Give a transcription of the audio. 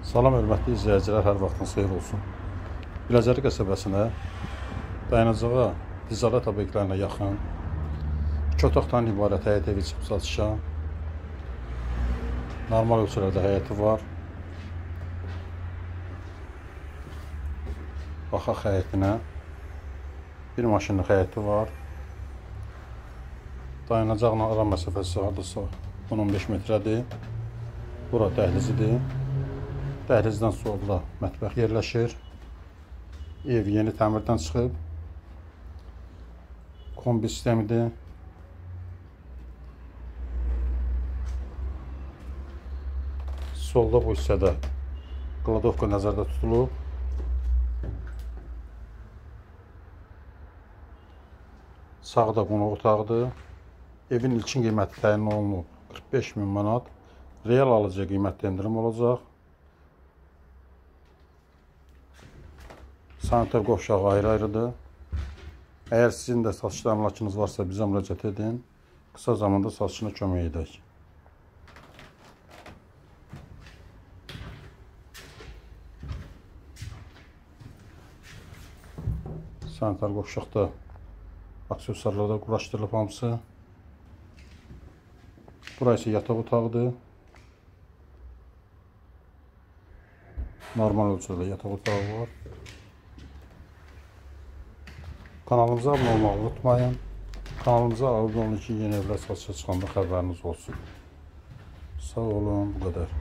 Salam hörmətli izləyicilər, hər vaxtınız xeyir olsun. Biləcəri qəsəbəsinə dayanacağa ticarət obyektlərinə yaxın iki otaqdan ibarət həyət evi çıxıb satışa. Normal ölçülərdə həyəti var. Baxaq həyətinə. Bir maşınlıq həyəti var. Dayanacaqla ara məsafəsi hardasa 10-15 metrədir. Bura dəhlizidir. Dəhlizdən solda mətbəx yerləşir. Ev yeni təmirdən çıxıb. Kombi sistemidir. Solda bu hissədə qladovka nəzərdə tutulub. Sağda qonaq otağıdır. Evin ilkin qiyməti təyin olunub 45 min manat. Real alıcıya qiymətli endirim olacaq. Sanitar qovşağı ayrı-ayrıdır. Əgər sizin də satışda əmlakınız varsa bizə müraciət edin. Qısa zamanda satışına kömək edək. Sanitar qovşaqda aksesuarlarda quraşdırılıb hamısı. Bura isə yataq otağıdır. Normal ölçüdə yataq otağı var. Kanalımıza abunə olmağı unutmayın. Kanalımıza abunə olun ki, yeni evlər satışa çıxanda xəbəriniz olsun. Sağ olun, bu qədər.